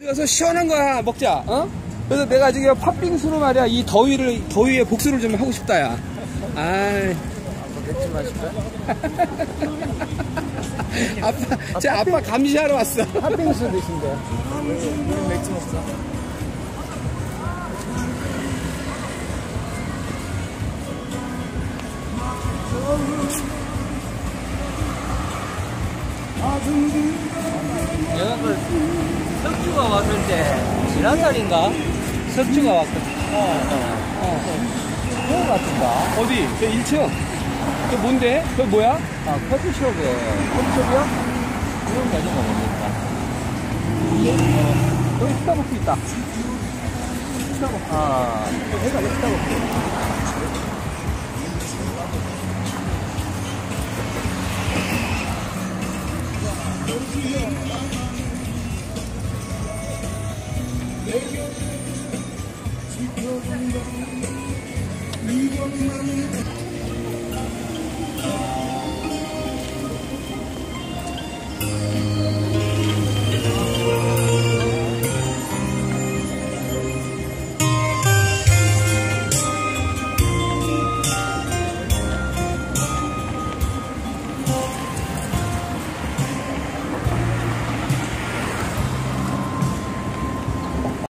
그래서 시원한 거 하나 먹자. 어? 그래서 내가 지금 팥빙수로 말이야 이 더위를 더위에 복수를 좀 하고 싶다 야. 아, 맥주 마실까? 아빠, 제 아빠 감시하러 왔어. 팥빙수 드신대. 우리 맥주 먹자. 내가 그 왔을 때 지난달인가? 석주가 왔거든. 어, 어, 어. 그거 같은가? 어디? 저 1층. 그 뭔데? 그 뭐야? 아, 커피숍에. 커피숍이야? 그런 가지고 뭡니까? 여기 스타벅스 있다. 아, 여기가 여기 스타벅스. 이 Thank you.